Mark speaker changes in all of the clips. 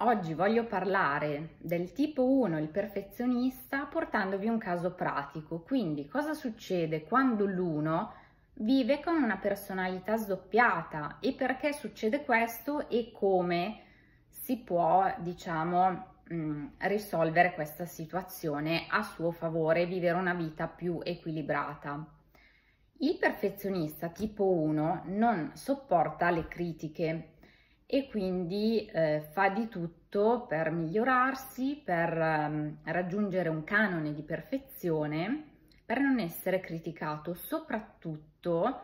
Speaker 1: Oggi voglio parlare del tipo 1, il perfezionista, portandovi un caso pratico. Quindi cosa succede quando l'1 vive con una personalità sdoppiata e perché succede questo e come si può, diciamo, mh, risolvere questa situazione a suo favore e vivere una vita più equilibrata. Il perfezionista tipo 1 non sopporta le critiche e quindi eh, fa di tutto per migliorarsi, per um, raggiungere un canone di perfezione, per non essere criticato, soprattutto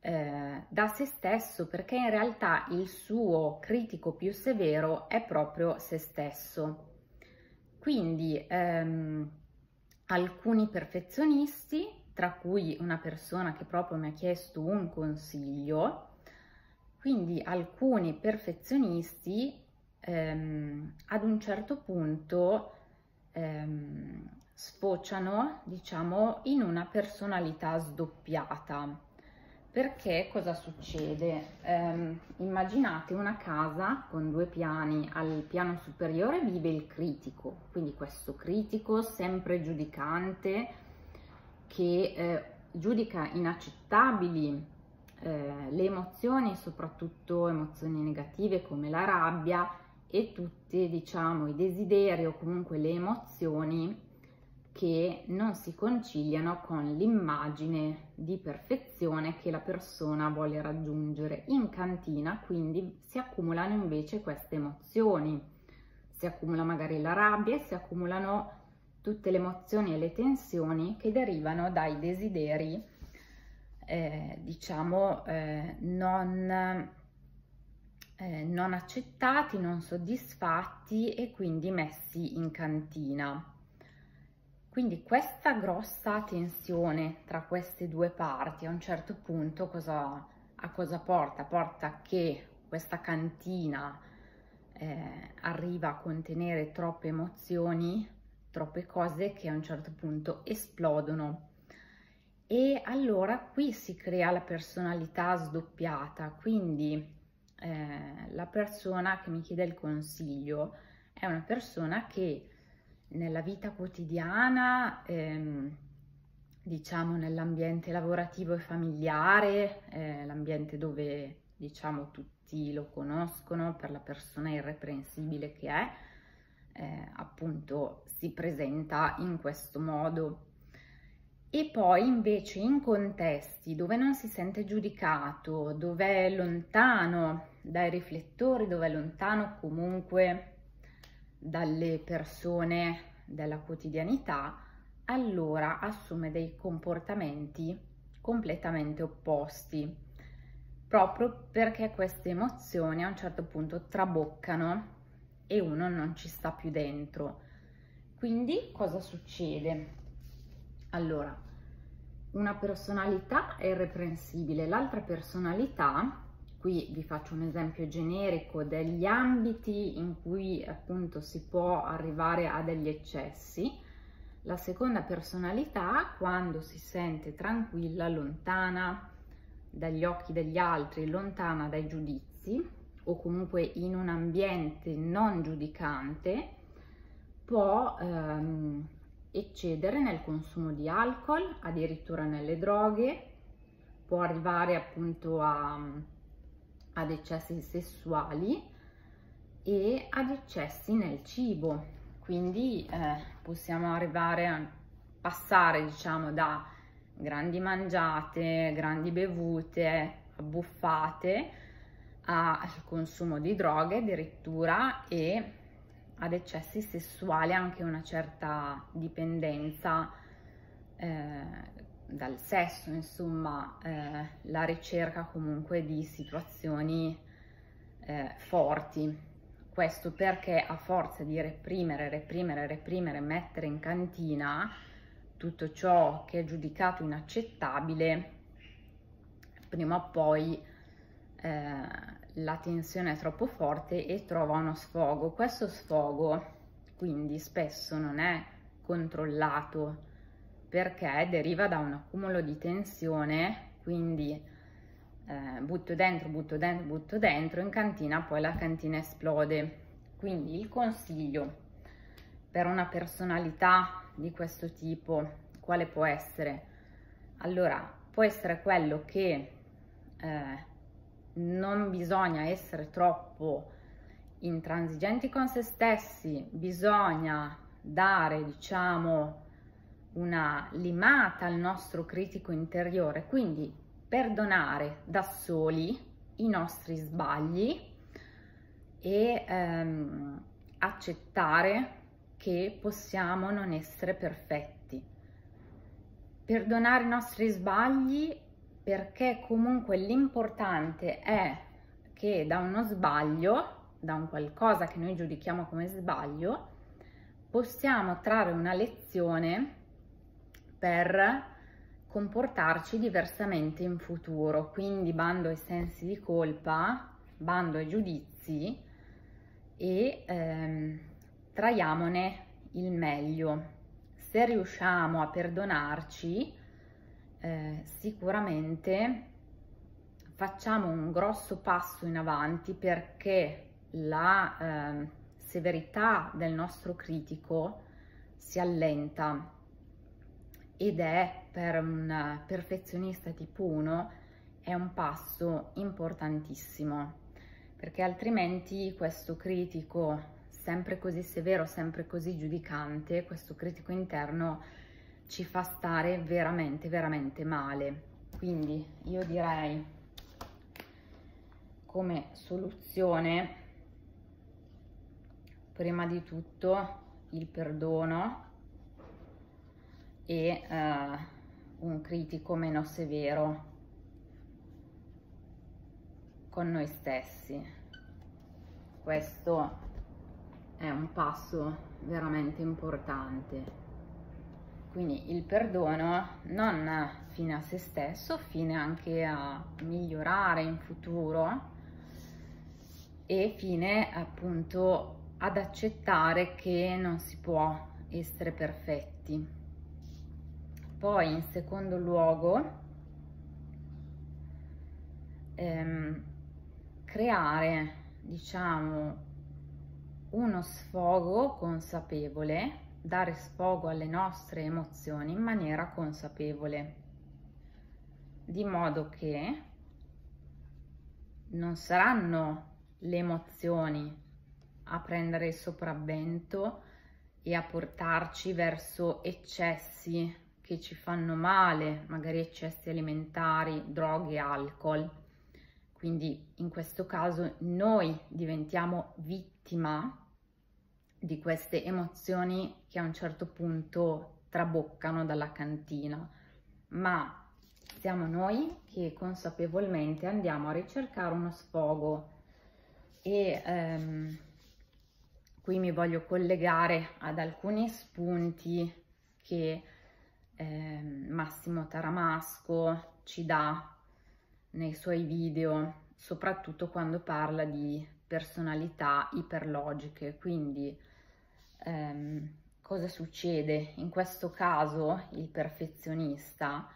Speaker 1: eh, da se stesso, perché in realtà il suo critico più severo è proprio se stesso. Quindi ehm, alcuni perfezionisti, tra cui una persona che proprio mi ha chiesto un consiglio, quindi alcuni perfezionisti ehm, ad un certo punto ehm, sfociano, diciamo, in una personalità sdoppiata. Perché cosa succede? Eh, immaginate una casa con due piani, al piano superiore vive il critico, quindi questo critico sempre giudicante che eh, giudica inaccettabili eh, le emozioni, soprattutto emozioni negative come la rabbia e tutti diciamo i desideri o comunque le emozioni che non si conciliano con l'immagine di perfezione che la persona vuole raggiungere. In cantina quindi si accumulano invece queste emozioni, si accumula magari la rabbia e si accumulano tutte le emozioni e le tensioni che derivano dai desideri eh, diciamo eh, non, eh, non accettati, non soddisfatti e quindi messi in cantina. Quindi questa grossa tensione tra queste due parti a un certo punto cosa, a cosa porta? Porta che questa cantina eh, arriva a contenere troppe emozioni, troppe cose che a un certo punto esplodono e allora qui si crea la personalità sdoppiata, quindi eh, la persona che mi chiede il consiglio è una persona che nella vita quotidiana, ehm, diciamo nell'ambiente lavorativo e familiare, eh, l'ambiente dove diciamo tutti lo conoscono per la persona irreprensibile che è, eh, appunto si presenta in questo modo e poi invece in contesti dove non si sente giudicato, dove è lontano dai riflettori, dove è lontano comunque dalle persone della quotidianità, allora assume dei comportamenti completamente opposti, proprio perché queste emozioni a un certo punto traboccano e uno non ci sta più dentro. Quindi cosa succede? Allora, una personalità è irreprensibile, l'altra personalità, qui vi faccio un esempio generico degli ambiti in cui appunto si può arrivare a degli eccessi, la seconda personalità quando si sente tranquilla, lontana dagli occhi degli altri, lontana dai giudizi o comunque in un ambiente non giudicante, può ehm, eccedere nel consumo di alcol, addirittura nelle droghe, può arrivare appunto a, ad eccessi sessuali e ad eccessi nel cibo. Quindi eh, possiamo arrivare a passare diciamo da grandi mangiate, grandi bevute, abbuffate al consumo di droghe addirittura e ad eccessi sessuali, anche una certa dipendenza eh, dal sesso, insomma, eh, la ricerca comunque di situazioni eh, forti. Questo perché a forza di reprimere, reprimere, reprimere, mettere in cantina tutto ciò che è giudicato inaccettabile, prima o poi eh, la tensione è troppo forte e trova uno sfogo. Questo sfogo quindi spesso non è controllato perché deriva da un accumulo di tensione, quindi eh, butto dentro, butto dentro, butto dentro, in cantina poi la cantina esplode. Quindi il consiglio per una personalità di questo tipo, quale può essere? Allora, può essere quello che eh, non bisogna essere troppo intransigenti con se stessi, bisogna dare, diciamo, una limata al nostro critico interiore, quindi perdonare da soli i nostri sbagli e ehm, accettare che possiamo non essere perfetti. Perdonare i nostri sbagli perché comunque l'importante è che da uno sbaglio, da un qualcosa che noi giudichiamo come sbaglio, possiamo trarre una lezione per comportarci diversamente in futuro. Quindi bando ai sensi di colpa, bando ai giudizi e ehm, traiamone il meglio. Se riusciamo a perdonarci, eh, sicuramente facciamo un grosso passo in avanti perché la eh, severità del nostro critico si allenta ed è per un perfezionista tipo 1 è un passo importantissimo perché altrimenti questo critico sempre così severo, sempre così giudicante, questo critico interno ci fa stare veramente, veramente male. Quindi io direi come soluzione, prima di tutto, il perdono e eh, un critico meno severo con noi stessi. Questo è un passo veramente importante. Quindi il perdono non fine a se stesso, fine anche a migliorare in futuro e fine appunto ad accettare che non si può essere perfetti. Poi in secondo luogo ehm, creare diciamo uno sfogo consapevole dare sfogo alle nostre emozioni in maniera consapevole, di modo che non saranno le emozioni a prendere il sopravvento e a portarci verso eccessi che ci fanno male, magari eccessi alimentari, droghe, alcol. Quindi in questo caso noi diventiamo vittima di queste emozioni che a un certo punto traboccano dalla cantina, ma siamo noi che consapevolmente andiamo a ricercare uno sfogo. E ehm, qui mi voglio collegare ad alcuni spunti che eh, Massimo Taramasco ci dà nei suoi video, soprattutto quando parla di personalità iperlogiche, quindi ehm, cosa succede? In questo caso il perfezionista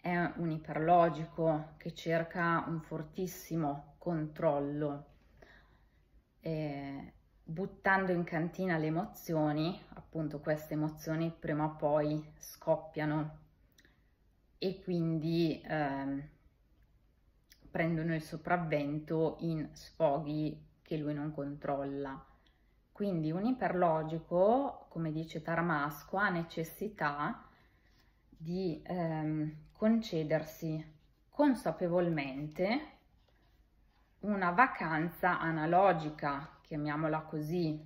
Speaker 1: è un iperlogico che cerca un fortissimo controllo, eh, buttando in cantina le emozioni, appunto queste emozioni prima o poi scoppiano e quindi eh, prendono il sopravvento in sfoghi che lui non controlla. Quindi un iperlogico, come dice Taramasco, ha necessità di ehm, concedersi consapevolmente una vacanza analogica, chiamiamola così,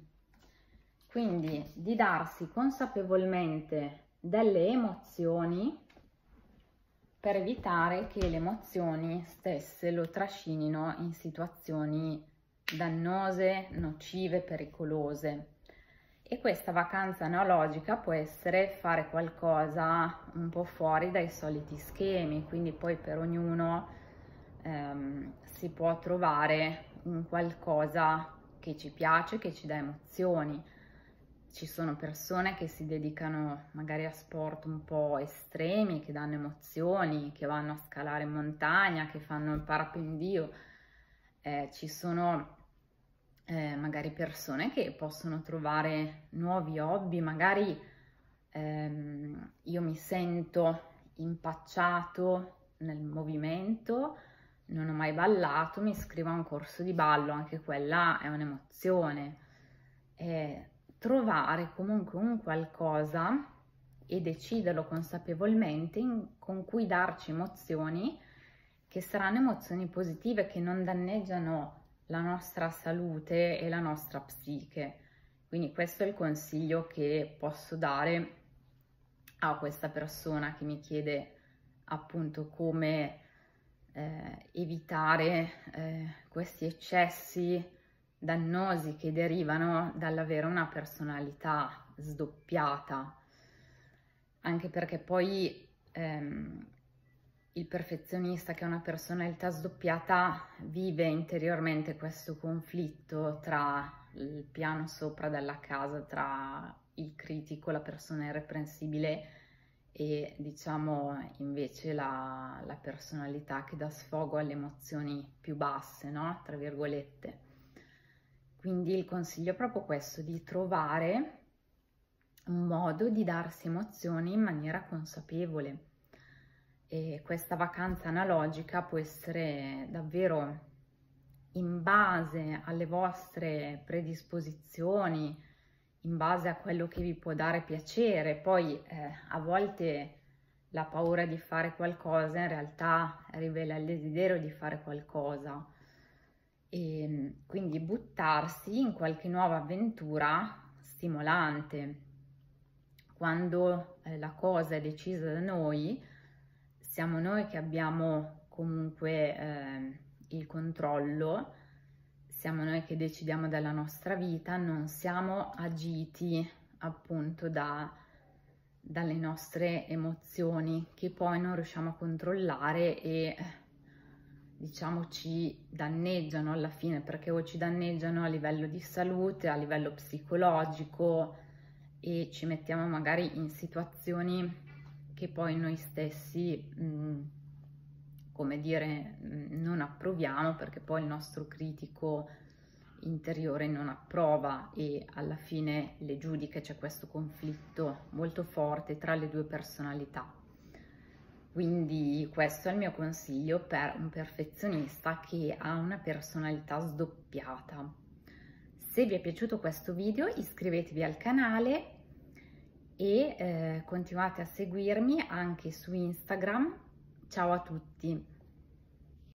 Speaker 1: quindi di darsi consapevolmente delle emozioni per evitare che le emozioni stesse lo trascinino in situazioni dannose, nocive, pericolose. E questa vacanza analogica può essere fare qualcosa un po' fuori dai soliti schemi, quindi poi per ognuno ehm, si può trovare un qualcosa che ci piace, che ci dà emozioni. Ci sono persone che si dedicano magari a sport un po' estremi, che danno emozioni, che vanno a scalare in montagna, che fanno il parapendio. Eh, ci sono eh, magari persone che possono trovare nuovi hobby, magari ehm, io mi sento impacciato nel movimento, non ho mai ballato, mi iscrivo a un corso di ballo, anche quella è un'emozione. Eh, trovare comunque un qualcosa e deciderlo consapevolmente in, con cui darci emozioni che saranno emozioni positive che non danneggiano la nostra salute e la nostra psiche. Quindi questo è il consiglio che posso dare a questa persona che mi chiede appunto come eh, evitare eh, questi eccessi dannosi che derivano dall'avere una personalità sdoppiata, anche perché poi ehm, il perfezionista che ha una personalità sdoppiata vive interiormente questo conflitto tra il piano sopra della casa, tra il critico, la persona irreprensibile e diciamo invece la, la personalità che dà sfogo alle emozioni più basse, no? Tra virgolette. Quindi il consiglio è proprio questo, di trovare un modo di darsi emozioni in maniera consapevole e questa vacanza analogica può essere davvero in base alle vostre predisposizioni, in base a quello che vi può dare piacere. Poi eh, a volte la paura di fare qualcosa in realtà rivela il desiderio di fare qualcosa. E quindi buttarsi in qualche nuova avventura stimolante. Quando eh, la cosa è decisa da noi, siamo noi che abbiamo comunque eh, il controllo, siamo noi che decidiamo della nostra vita, non siamo agiti appunto da, dalle nostre emozioni che poi non riusciamo a controllare e diciamo ci danneggiano alla fine perché o ci danneggiano a livello di salute, a livello psicologico e ci mettiamo magari in situazioni che poi noi stessi, mm, come dire, mm, non approviamo perché poi il nostro critico interiore non approva e alla fine le giudica, c'è questo conflitto molto forte tra le due personalità. Quindi questo è il mio consiglio per un perfezionista che ha una personalità sdoppiata. Se vi è piaciuto questo video iscrivetevi al canale e eh, continuate a seguirmi anche su Instagram. Ciao a tutti!